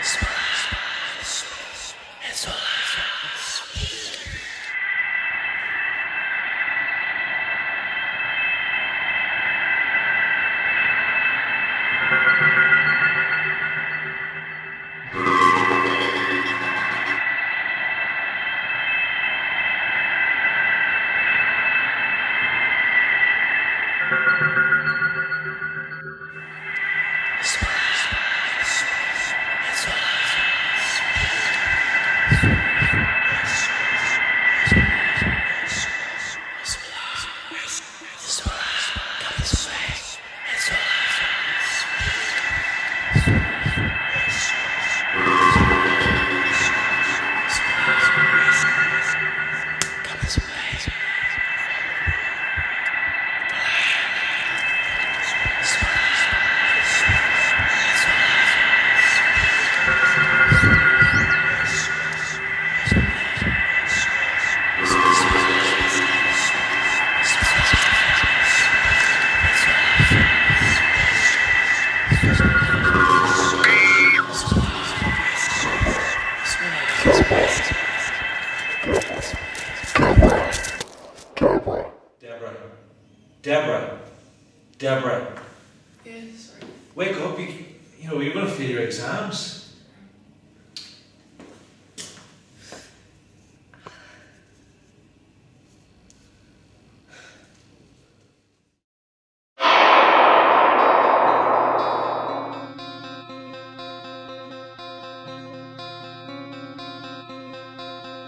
Hezbollah. Hezbollah. Deborah. Deborah. Yeah, sorry. Wake up. You, you know, you're going to fail your exams.